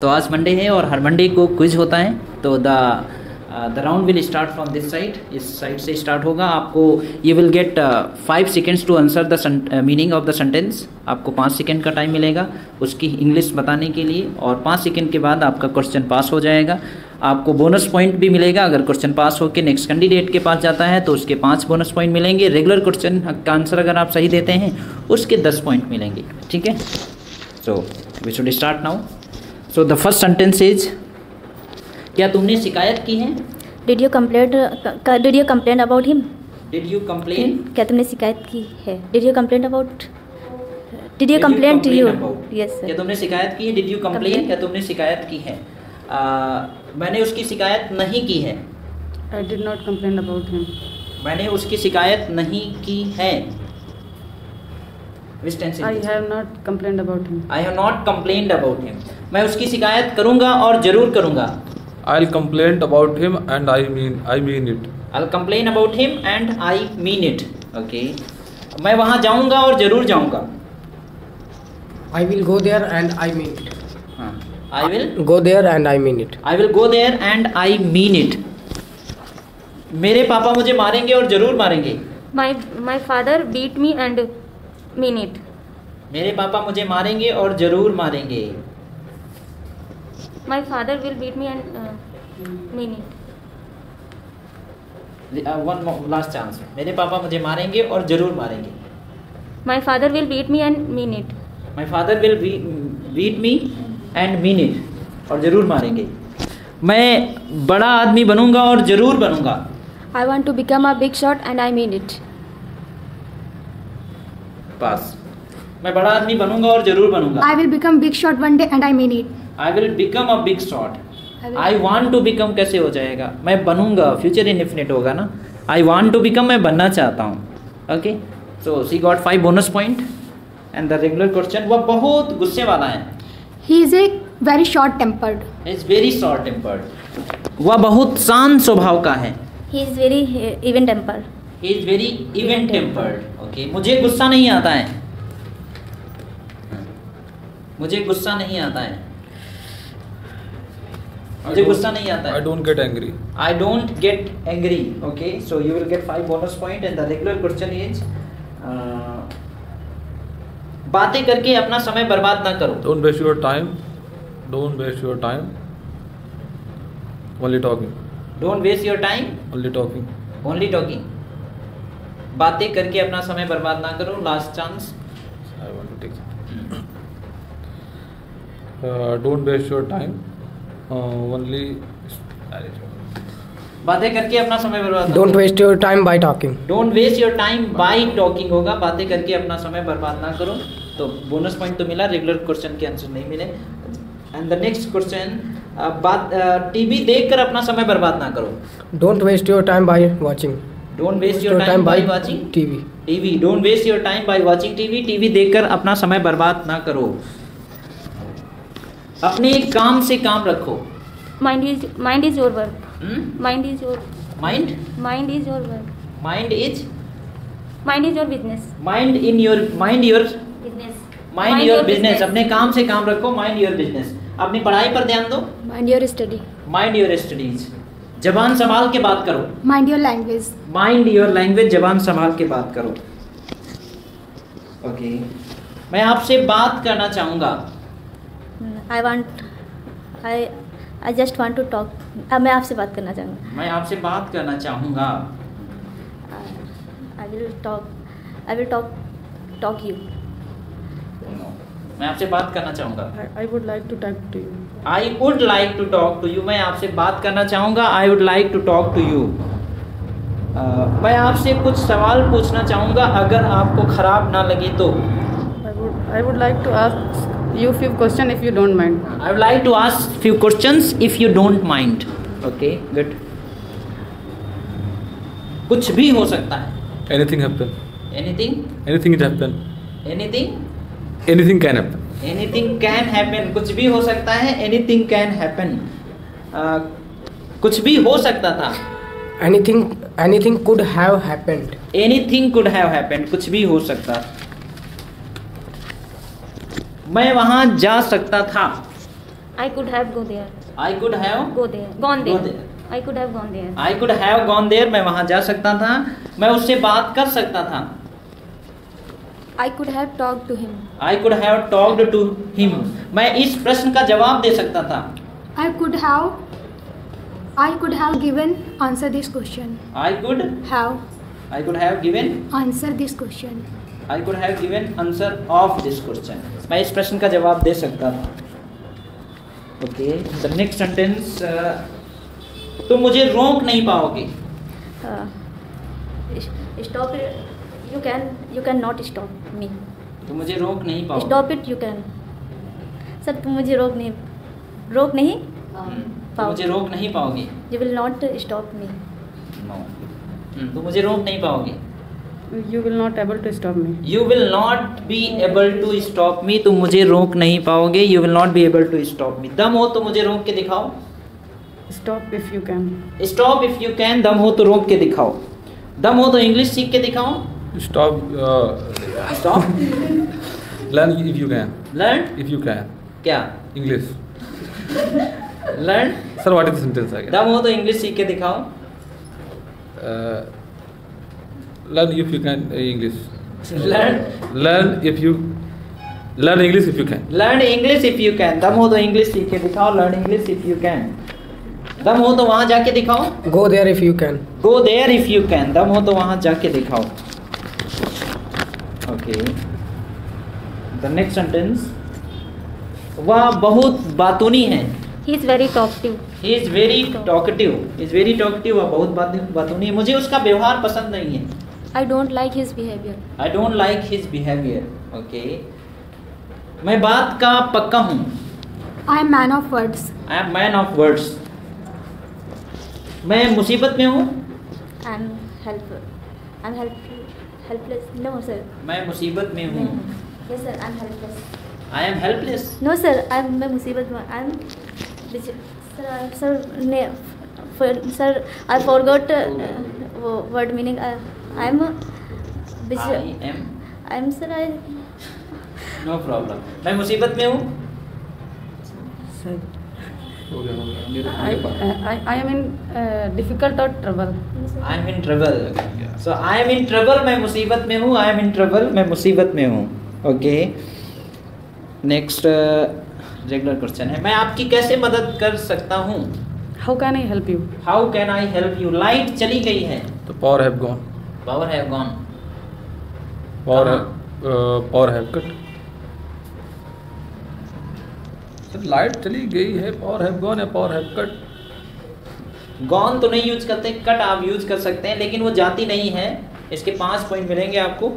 तो आज मंडे है और हर मंडे को क्विज होता है। तो the the round will start from this side इस साइड से स्टार्ट होगा। आपको you will get five seconds to answer the meaning of the sentence आपको पाँच सेकेंड का टाइम मिलेगा उसकी इंग्लिश बताने के लिए और पाँच सेकेंड के बाद आपका क्वेश्चन पास हो जाएगा। आपको बोनस पॉइंट भी मिलेगा। अगर क्वेश्चन पास होकर नेक्स्ट कैंडिडेट के पास जाता है तो उसके पाँच बोनस पॉइंट मिलेंगे। रेगुलर क्वेश्चन का आंसर अगर आप सही देते हैं, उसके दस पॉइंट मिलेंगे। ठीक है? So we should start now so the first sentence is क्या तुमने शिकायत की है? Did you complain did you complain about him did you complain क्या तुमने शिकायत की है? Did you complain about did you complain to you yes क्या तुमने शिकायत की है? डिड यू कंप्लेन क्या तुमने शिकायत की है? आ, मैंने उसकी शिकायत नहीं की है। I did not complain about him. मैंने उसकी शिकायत नहीं की है। Which tense is I this? have not complained about him. I have मैं उसकी शिकायत करूँगा और ज़रूर करूँगा। I complain about him and I mean I mean it I complain about him and I mean it okay मैं वहाँ जाऊँगा और ज़रूर जाऊँगा। I will go there and I mean it I will go there and I mean it I will go there and I mean it मेरे पापा मुझे मारेंगे और ज़रूर मारेंगे। My my father beat me and mean it मेरे पापा मुझे मारेंगे और ज़रूर मारेंगे। My father will beat me and mean it one last chance मेरे पापा मुझे मारेंगे और ज़रूर मारेंगे। My father will beat me and mean it my father will beat me and mean it और ज़रूर मारेंगे। मैं बड़ा आदमी बनूँगा और ज़रूर बनूँगा। I want to become a big shot and I mean it pass. मैं बड़ा आदमी बनूँगा और ज़रूर बनूँगा। I will become big shot one day and I mean it. I will become a big shot I want to become कैसे हो जाएगा? मैं बनूँगा फ्यूचर इनफिनिट होगा ना? आई वॉन्ट टू बिकम मैं बनना चाहता हूँ। Okay so she got five bonus point and the regular question वह बहुत गुस्से वाला है। He is a very short tempered. Is very short tempered वह बहुत शांत स्वभाव का है। He is very even temper he is very even tempered okay मुझे गुस्सा नहीं आता है। मुझे गुस्सा नहीं आता है। मुझे गुस्सा नहीं आता I don't get angry I don't get angry okay so you will get five bonus point and the regular question is बातें करके अपना समय बर्बाद ना करो। Don't waste your time don't waste your time only talking don't waste your time only talking only talking बातें करके अपना समय बर्बाद ना करो last chance I want to take don't waste your time Uh, only. बातें करके अपना समय बर्बाद Don't waste your time by talking. Don't waste your time by talking होगा बातें करके अपना समय बर्बाद ना करो तो बोनस पॉइंट तो मिला रेगुलर क्वेश्चन के आंसर नहीं मिले एंड द नेक्स्ट क्वेश्चन बात टीवी देखकर अपना समय बर्बाद ना करो Don't waste your time by watching. Don't waste Waste your time time by by watching TV. TV don't waste your time by watching TV TV देखकर अपना समय बर्बाद ना करो अपने काम से काम रखो। Mind is mind is your work mind is your mind mind is your work mind is mind is your business mind in your mind your business mind your business अपने काम से काम रखो माइंड योर बिज़नेस अपनी पढ़ाई पर ध्यान दो। Mind your study. Mind your studies जबान संभाल के बात करो। Mind your language mind your language जबान संभाल के बात करो। Okay okay. मैं आपसे बात करना चाहूँगा। I want I I just want to talk मैं आपसे बात करना चाहूँगा। मैं आपसे बात करना चाहूँगा। I will talk I will talk talk you मैं आपसे बात करना चाहूँगा। I, I would like to talk to you. I would like to talk to you मैं आपसे बात करना चाहूँगा। I would like to talk to you मैं आपसे कुछ सवाल पूछना चाहूँगा। अगर आपको खराब ना लगे तो। I would I would like to ask you few question if you don't mind. I would like to ask few questions if you don't mind. Okay, good. कुछ भी हो सकता है Anything happen. Anything, Anything it happen. anything, Anything can happen. anything can happen. कुछ भी हो सकता है. Anything can happen. Uh, कुछ भी हो सकता था. Anything, anything could have happened. Anything could have happened. कुछ भी हो सकता. मैं वहाँ जा सकता था. I could have go there. I could have. Gone Go there. there. I could have gone there. I could have gone there मैं वहाँ जा सकता था मैं उससे बात कर सकता था I could have talked to him. I could have talked to him मैं इस प्रश्न का जवाब दे सकता था I could have. I could have given answer this question. I could Have I could have given answer this question. I could have given answer of this question मैं इस प्रश्न का जवाब दे सकता था ओके द नेक्स्ट सेंटेंस तुम मुझे रोक नहीं पाओगे। S- stop it. You can. You cannot stop तुम मुझे रोक नहीं पाओगे। Stop it. You can. Sir तुम मुझे रोक नहीं रोक नहीं हम्म, तुम पाओ मुझे रोक नहीं पाओगे। You will not stop me no तुम मुझे रोक नहीं पाओगे। You will not able to stop me. You will not be able to stop me तुम मुझे रोक नहीं पाओगे you will not be able to stop me दम हो तो मुझे रोक के दिखाओ Stop if you can. Stop if you can दम हो तो रोक के दिखाओ दम हो तो इंग्लिश सीख के दिखाओ Stop. Uh, stop learn if you can. Learn If you can. क्या English. Learn Sir, what is the sentence again? दम हो तो इंग्लिश सीख के दिखाओ Uh, learn if you can uh, English. Learn Learn if you learn English if you can. Learn English if you can दम हो तो इंग्लिश सीख के दिखाओ learn English if you can दम हो तो वहाँ जाके दिखाओ. Go there if you can. Go there if you can दम हो तो वहाँ जाके दिखाओ. ओके द नेक्स्ट सेंटेंस वह बहुत बातूनी है. He is very talkative he is very talkative is very talkative वह बहुत बातूनी है. मुझे उसका व्यवहार पसंद नहीं है. I don't like his behaviour I don't like his behaviour okay मैं बात का पक्का हूँ। I am man of words. I am man of words मैं मुसीबत में हूँ। I am help I am help helpless no sir मैं मुसीबत में हूँ। Yes sir I am helpless I am helpless no sir I am मैं मुसीबत में आई एम सर सर ने सर आई फॉरगॉट वो word meaning I am I am I am sir I no problem मैं मुसीबत में हूँ? Sir. I, I, I am in uh, difficult or trouble. I am in trouble so I am in trouble मैं मुसीबत में हूँ I am in trouble मैं मुसीबत में हूँ। ओके नेक्स्ट रेगुलर क्वेश्चन है। मैं आपकी कैसे मदद कर सकता हूँ? How can I help you? How can I help you light चली गई है। The power have gone. Power have gone Power कहाँ? have, uh, power sir light चली गई है पावर हैव गॉन है पावर हैव कट गॉन तो नहीं यूज़ करते कट आप यूज़ कर सकते हैं लेकिन वो जाती नहीं है। इसके पाँच पॉइंट मिलेंगे आपको।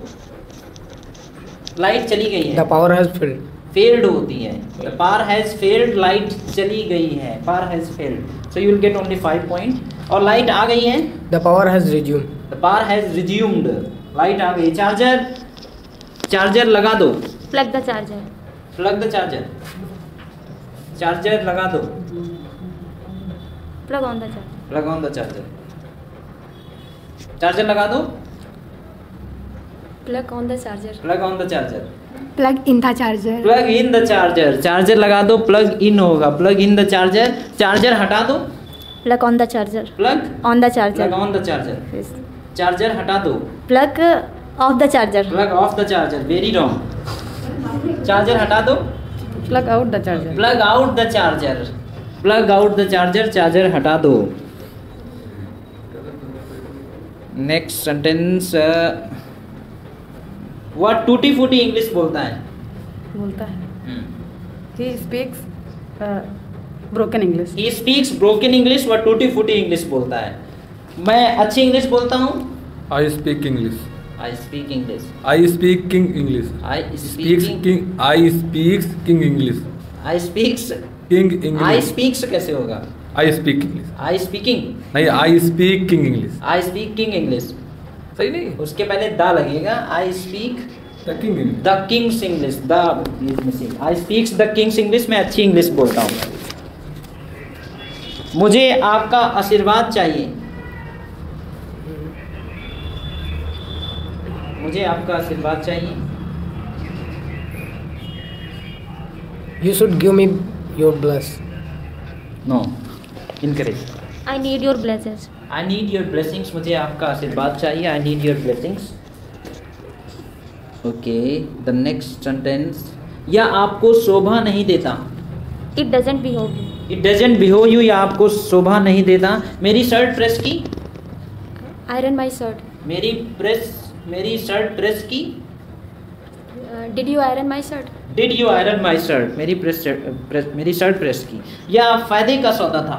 लाइट चली गई है। Power has failed. Failed failed होती है। पार हैज़ फेल्ड लाइट चली गई है। Power has failed so you will get only five point और लाइट आ गई है। The power has resumed. The power has resumed light आ गई। चार्जर चार्जर लगा दो। Plug the charger plug the charger charger लगा दो। Plug on the charger plug on the charger charger लगा दो। Plug on the charger plug on the charger Plug in the charger. Plug in the charger charger लगा दो। Plug in होगा। Plug in the charger charger हटा दो। Plug on the charger plug on the plug charger on the charger charger हटा दो। Plug off the charger plug off the charger very wrong charger हटा दो। Plug out the charger. Plug out the charger plug out the charger charger हटा दो। Next sentence वह टूटी फूटी English बोलता है? बोलता है। He speaks broken English. He speaks broken English व टूटी फूटी इंग्लिश बोलता है। मैं अच्छी इंग्लिश बोलता हूँ? I speak English I speak English I speak king English I speaks king I speaks king English I speaks king English I English speaks कैसे होगा? I speak English I speaking नहीं I speak king English I speak king English सही नहीं? उसके पहले the लगेगा। I speak the king English the king's English the is missing I speaks the king's English मैं अच्छी इंग्लिश बोलता हूँ। मुझे आपका आशीर्वाद चाहिए। मुझे आपका आशीर्वाद चाहिए। You should give me your bless. No encourage I need your blessings. I need your blessings मुझे आपका आशीर्वाद चाहिए। I need your blessings okay the next sentence यह आपको शोभा नहीं देता। It doesn't behove you. It doesn't behove you या आपको शोभा नहीं देता। मेरी शर्ट प्रेस की? Iron my shirt. मेरी प्रेस मेरी शर्ट प्रेस की? Did you iron my shirt? Did you iron my shirt मेरी प्रेस, प्रेस मेरी शर्ट प्रेस की। यह फ़ायदे का सौदा था?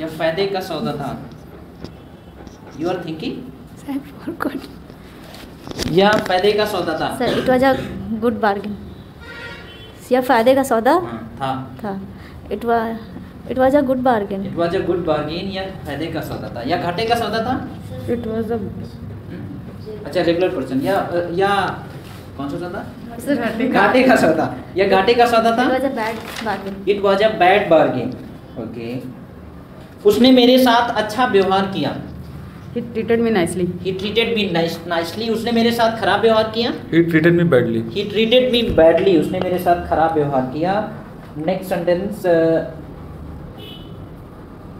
यह फ़ायदे का सौदा था? यू आर थिंकिंग यह फ़ायदे का सौदा था? Sir, it was a good bargain. यह फ़ायदे का सौदा? हाँ, था। था। It was it was a good bargain it was a good bargain या फ़ायदे का सौदा था? या घाटे का सौदा था? It was a अच्छा रेगुलर पर्सन या या कौन सा सौदा? घाटे का। सौदा। या घाटे का सौदा इट था was a bad bargain it was a bad bargain okay उसने मेरे साथ अच्छा व्यवहार किया। He treated me nicely. He treated me nicely उसने मेरे साथ खराब व्यवहार किया? He treated me badly. He treated me badly उसने मेरे साथ खराब व्यवहार किया। नेक्स्ट सेंटेंस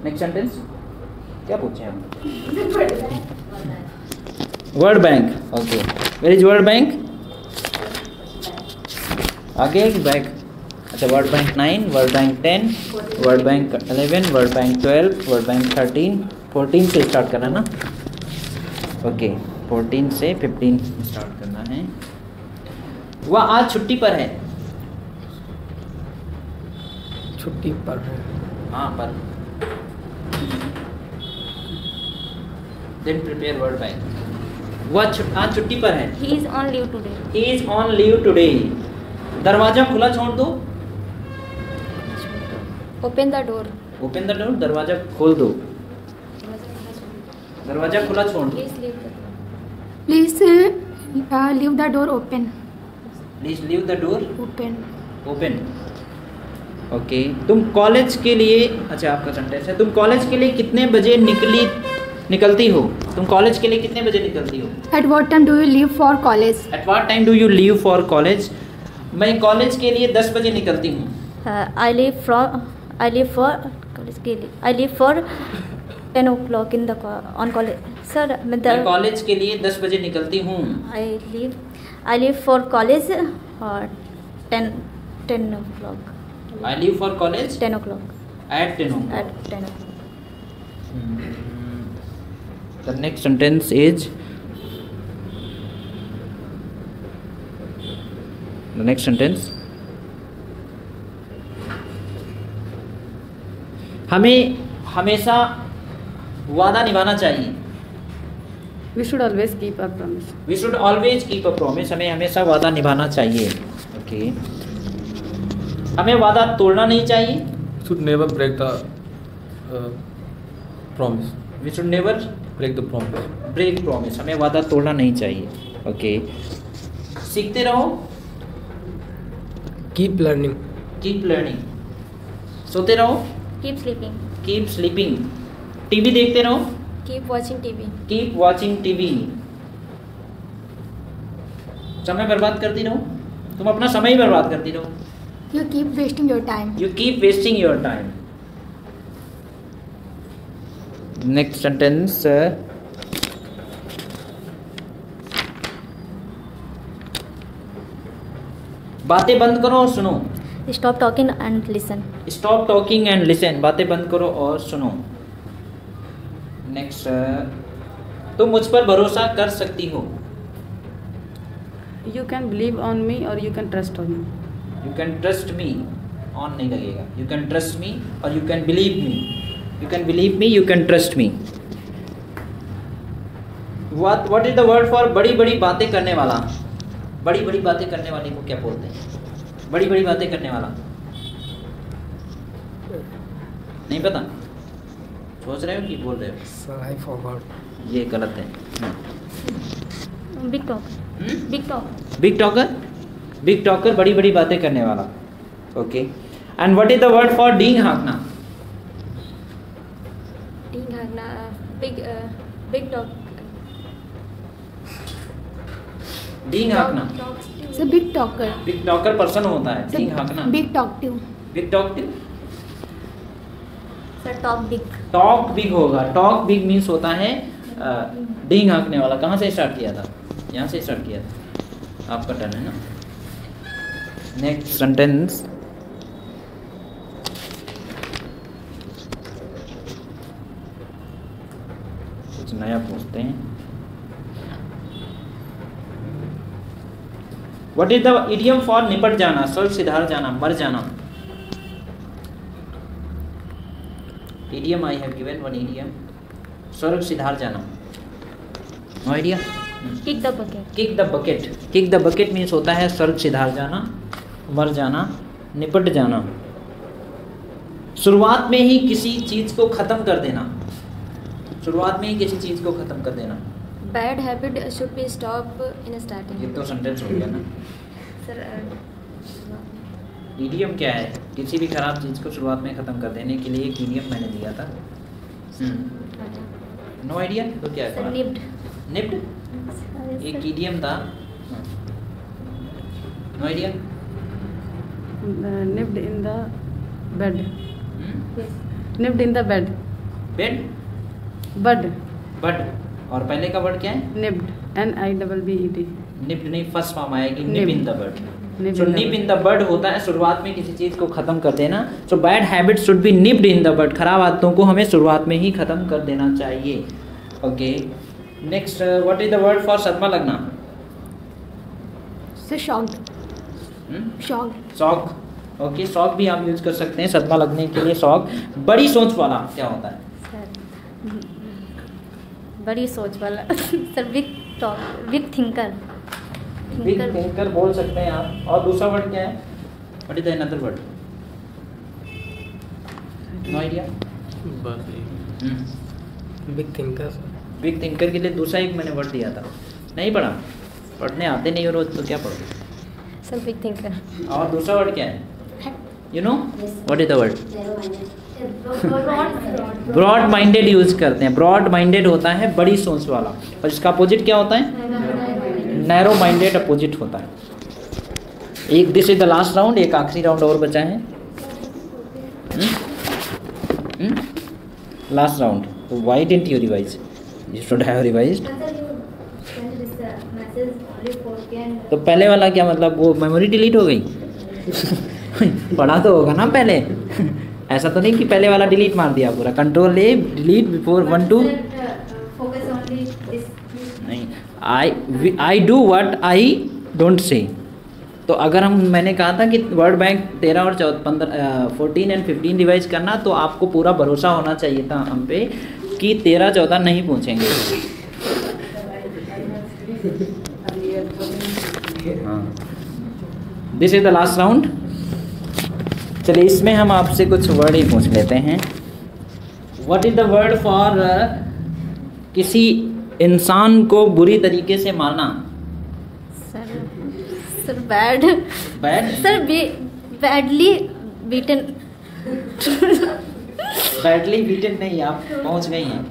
नेक्स्ट सेंटेंस क्या पूछे हम? World Bank okay where is World Bank आगे बैक अच्छा World Bank nine World Bank ten World Bank eleven World Bank twelve World Bank thirteen fourteen से स्टार्ट करना ना? ओके फोर्टीन से fifteen start करना है। वह आज छुट्टी पर है। छुट्टी पर है। हाँ पर। देन प्रिपेयर वर्ड बैंक वह आज छुट्टी पर है। He is on leave today he is on leave today दरवाज़ा खुला छोड़ दो। Open the door open the door दरवाज़ा खोल दो। दरवाज़ा खुला छोड़। दो please leave the door open. Please leave the door Open. Open okay तुम कॉलेज के लिए अच्छा आपका सेंटेंस है। तुम कॉलेज के लिए कितने बजे निकली निकलती हो? तुम कॉलेज के लिए कितने बजे निकलती हो? At what time do you leave for college? At what time do you leave for college मैं कॉलेज के लिए दस बजे निकलती हूँ। I leave from I leave for college के लिए I leave for ten o'clock in the on college sir मैं मैं कॉलेज के लिए दस बजे निकलती हूँ। I leave I leave for college और ten ten o'clock. I leave for college ten o'clock. At ten at ten o the next sentence is the next sentence हमें हमेशा वादा निभाना चाहिए We should always keep our promise. We should always keep a promise हमें हमेशा वादा निभाना चाहिए ओके okay. हमें वादा तोड़ना नहीं चाहिए Should never break the uh, promise. We should never Break the promise. Break promise हमें वादा तोड़ना नहीं चाहिए ओके okay. सीखते रहो Keep learning. कीप लर्निंग सोते रहो keep sleeping keep sleeping TV देखते रहो। Keep watching TV keep watching TV समय बर्बाद करती रहो। तुम अपना समय ही बर्बाद करती रहो। You keep wasting your time. You keep wasting your time next sentence बातें बंद करो और सुनो। Stop talking and listen stop talking and listen बातें बंद करो और सुनो। नेक्स्ट तुम मुझ पर भरोसा कर सकती हो। You can believe on me or you can trust on me. You can trust me on नहीं लगेगा। यू कैन ट्रस्ट मी और you can believe me you can believe me you can trust me what what is the word for बड़ी बड़ी बातें करने वाला? बड़ी बड़ी बातें करने वाले को क्या बोलते हैं? बड़ी बड़ी बातें करने वाला। नहीं पता? सोच रहे हो कि बोल रहे हो? Sir, I forgot. ये गलत है। Big talk big talk big talker big talker बड़ी बड़ी बातें करने वाला। Okay and what is the word for डींग हाँकना टींग भागना बिग बिग टॉक डींग हाँकना Sir, big talker. Big talker person होता है। डींग हाँकना big talkative. Big talk sir top big. Talk big होगा। टॉक बिग मीन्स होता है डींग हाँकने वाला। कहाँ से स्टार्ट किया था? यहाँ से स्टार्ट किया था। आपका टर्न है ना? नेक्स्ट सेंटेंस कुछ नया पूछते हैं। What is the idiom for निपट जाना? स्वर्ग सिधार जाना मर जाना। Idiom I have given one idiom. सिधार जाना no idea kick the bucket kick the bucket kick the bucket means होता है स्वर्ग सिधार जाना मर जाना निपट जाना शुरुआत में ही किसी चीज़ को खत्म कर देना। शुरुआत में ही किसी चीज़ को खत्म कर देना। Bad habit should be stop in starting ये तो सेंटेंस हो गया ना। सर इडियम क्या है? किसी भी खराब चीज़ को शुरुआत में खत्म कर देने के लिए एक इडियम मैंने दिया था। नो आइडिया तो क्या है? निप्ड निप्ट एक इडियम था। No idea nipped in the bed. Nipped in the bed. Bed Bud. Bud और पहले का वर्ड क्या है? Nipped. N I double B E D. Nip नहीं फ़र्स्ट फॉर्म आएगी nip. In the bird. So nip in the bird होता है शुरुआत में किसी चीज़ को खत्म कर देना so bad habit should be nipped in the bird खराब आदतों को हमें शुरुआत में ही खत्म कर देना चाहिए। Okay next what is the word for सदमा लगना. Shocked. ओके शॉक भी आप यूज़ कर सकते हैं सदमा लगने के लिए शॉक बड़ी सोच वाला क्या होता है? सर बड़ी सोच वाला। Sir big top big thinker big thinker बोल सकते हैं आप। और दूसरा वर्ड क्या है? What is the another word no idea Big thinker. Big thinker के लिए दूसरा एक मैंने वर्ड दिया था। नहीं पढ़ा? पढ़ने आते नहीं हो रोज तो क्या पढ़ो सर बिग थिंकर और दूसरा वर्ड क्या है? You know what is the word broad minded use करते हैं। ब्रॉड माइंडेड होता है बड़ी सोच वाला। और इसका अपोजिट क्या होता है? नैरो माइंडेड अपोजिट होता है। एक this is the last round एक आखिरी राउंड और बचा है। Last round why didn't you revise you should have revised तो पहले वाला क्या मतलब? वो मेमोरी डिलीट हो गई? पढ़ा तो होगा ना पहले। ऐसा तो नहीं कि पहले वाला डिलीट मार दिया पूरा। Control A delete before one two I I do what I don't say तो अगर हम, मैंने कहा था कि वर्ड बैंक तेरह और चौदह पंद्रह फोर्टीन एंड फिफ्टीन रिवाइज करना तो आपको पूरा भरोसा होना चाहिए था हम पे कि तेरह, चौदह नहीं पूछेंगे। This is the last round चलिए, इसमें हम आपसे कुछ वर्ड ही पूछ लेते हैं। What is the word for किसी इंसान को बुरी तरीके से मारना। Sir sir bad. Bad? Sir badly beaten. Badly beaten नहीं आप पहुँच गई हैं।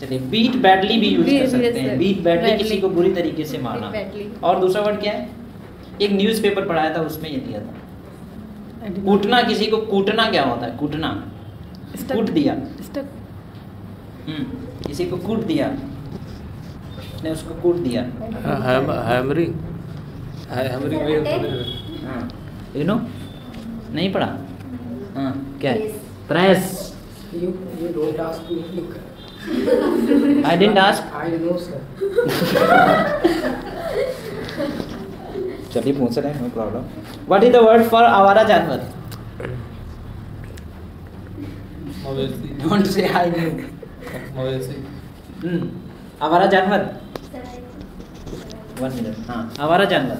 चलिए बीट बैडली भी यूज़ कर सकते हैं। बीट बैडली किसी को बुरी तरीके से मारना. और दूसरा वर्ड क्या है? एक न्यूज़पेपर पढ़ाया था उसमें ये दिया था। कूटना किसी को कूटना क्या होता है? कूटना। कूट दिया. हम्म, किसी को कूट दिया। उसने उसको कूट दिया। हैमरिंग। हैमरिंग हाँ यू नो नहीं पढ़ा? हाँ क्या है? Press You you don't ask me. I didn't ask I know, sir. चलिए पूछ रहे हैं no problem what is the word for आवारा जानवर? मवेशी डोंट से आई मवेशी आवारा जानवर? वन मिनट हाँ आवारा जानवर?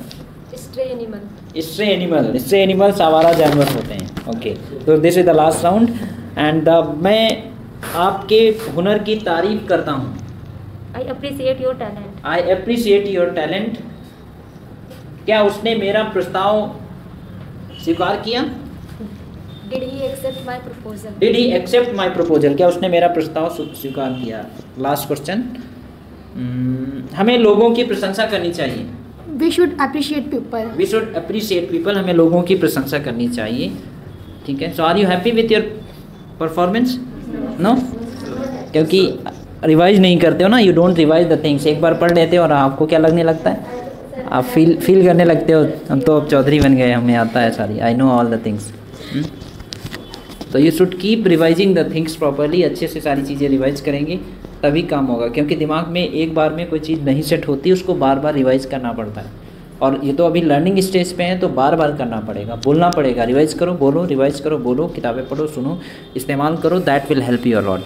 Stray animal stray animal stray animals आवारा जानवर होते हैं. ओके तो this is the last round and मैं आपके हुनर की तारीफ़ करता हूँ। I appreciate your talent I appreciate your talent क्या उसने मेरा प्रस्ताव स्वीकार किया? Did he accept my proposal did he accept my proposal क्या उसने मेरा प्रस्ताव स्वीकार किया? लास्ट क्वेश्चन हम्म, हमें लोगों की प्रशंसा करनी चाहिए। We should appreciate people. We should appreciate people हमें लोगों की प्रशंसा करनी चाहिए। ठीक है? So are you happy with your performance no क्योंकि रिवाइज नहीं करते हो ना you don't revise the things एक बार पढ़ लेते हो और आपको क्या लगने लगता है? आप फील फील करने लगते हो। हम तो अब चौधरी बन गए हमें आता है सारी। I know all the things तो you should keep revising the things properly अच्छे से सारी चीज़ें रिवाइज करेंगे, तभी काम होगा। क्योंकि दिमाग में एक बार में कोई चीज़ नहीं सेट होती, उसको बार बार रिवाइज करना पड़ता है। और ये तो अभी लर्निंग स्टेज पे है तो बार बार करना पड़ेगा। बोलना पड़ेगा। रिवाइज करो, बोलो रिवाइज करो, बोलो, किताबें पढ़ो, सुनो, इस्तेमाल करो that will help you lot